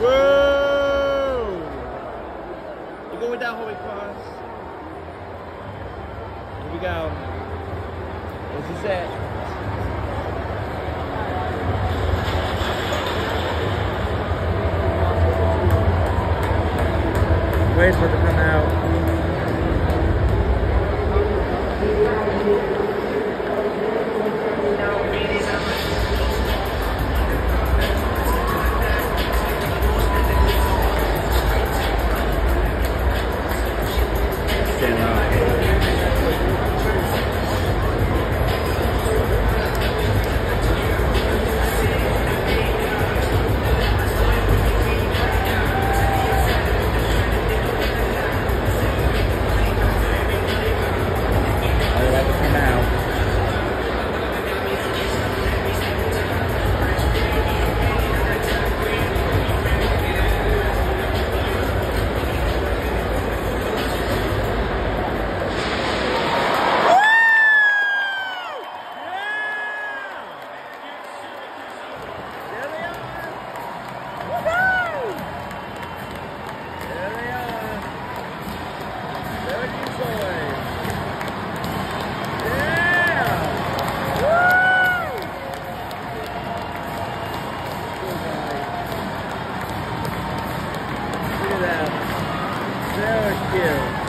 Whoa! You going down, Holy Cross? Here we go. This is it. Wait for it to come you.